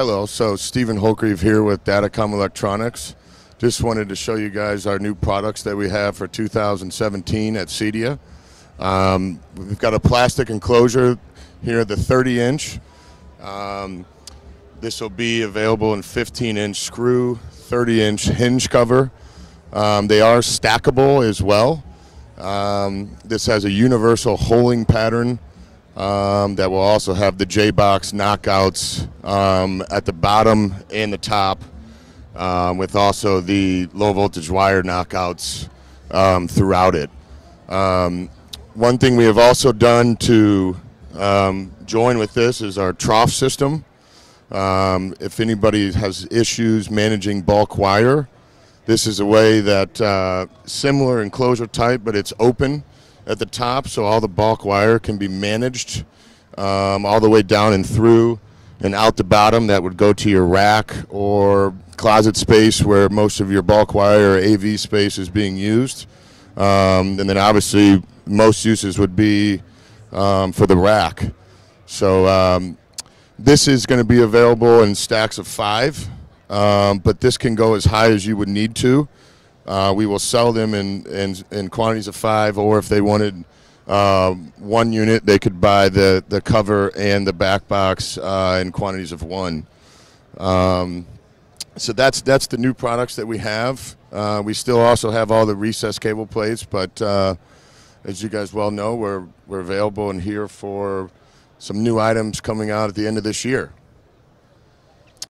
Hello, so Stephen Holgreave here with Datacomm Electronics. Just wanted to show you guys our new products that we have for 2017 at CEDIA. Um, we've got a plastic enclosure here, the 30 inch. Um, this will be available in 15 inch screw, 30 inch hinge cover. Um, they are stackable as well. Um, this has a universal holing pattern um, that will also have the J-box knockouts um, at the bottom and the top, um, with also the low voltage wire knockouts um, throughout it. Um, one thing we have also done to um, join with this is our trough system. if anybody has issues managing bulk wire, this is a way that uh, similar enclosure type, but it's open at the top, so all the bulk wire can be managed um, all the way down and through and out the bottom. That would go to your rack or closet space where most of your bulk wire or AV space is being used. Um, and then obviously most uses would be um, for the rack. So um, this is going to be available in stacks of five, um, but this can go as high as you would need to. Uh, we will sell them in, in, in quantities of five, or if they wanted uh, one unit, they could buy the, the cover and the back box uh, in quantities of one. Um, so that's that's the new products that we have. Uh, we still also have all the recess cable plates, but uh, as you guys well know, we're we're available and here for some new items coming out at the end of this year.